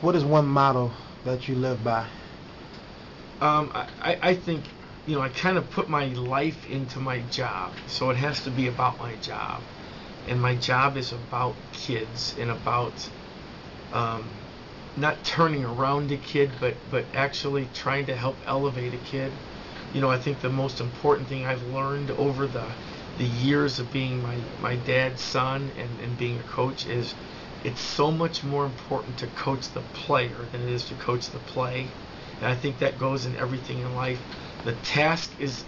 What is one motto that you live by? Um, I, I think, you know, I kind of put my life into my job, so it has to be about my job, and my job is about kids and about um, not turning around a kid, but but actually trying to help elevate a kid. You know, I think the most important thing I've learned over the the years of being my my dad's son and, and being a coach is it's so much more important to coach the player than it is to coach the play. And I think that goes in everything in life. The task is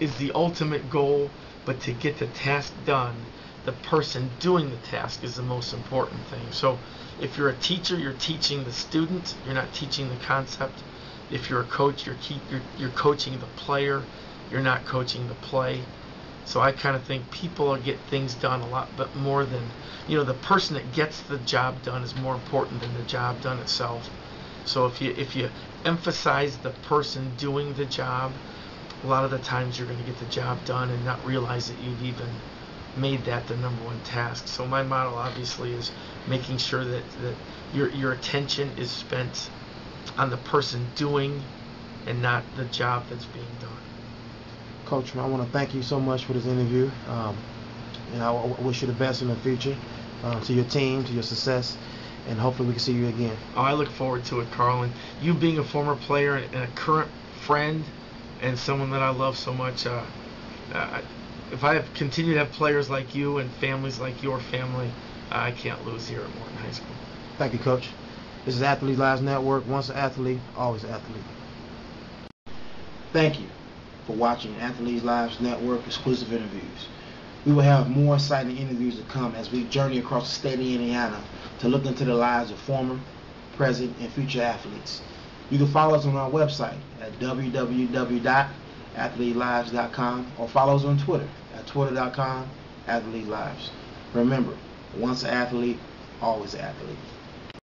is the ultimate goal, but to get the task done, the person doing the task is the most important thing. So if you're a teacher, you're teaching the student, you're not teaching the concept. If you're a coach, you're keep, you're, you're coaching the player, you're not coaching the play. So I kind of think people get things done a lot, but more than you know, the person that gets the job done is more important than the job done itself. So if you if you emphasize the person doing the job, a lot of the times you're going to get the job done and not realize that you've even made that the number one task. So my model obviously is making sure that, that your your attention is spent on the person doing and not the job that's being done. Coach, I want to thank you so much for this interview. Um, and I wish you the best in the future uh, to your team, to your success, and hopefully we can see you again. Oh, I look forward to it, Carl. And you being a former player and a current friend and someone that I love so much, uh, uh, if I have continue to have players like you and families like your family, I can't lose here at Morton High School. Thank you, Coach. This is Athlete Lives Network. Once an athlete, always an athlete. Thank you for watching Athletes Lives Network exclusive interviews. We will have more exciting interviews to come as we journey across the state of Indiana to look into the lives of former, present, and future athletes. You can follow us on our website at www.athletelives.com or follow us on Twitter at twitter.com athletelives. Remember, once an athlete, always an athlete.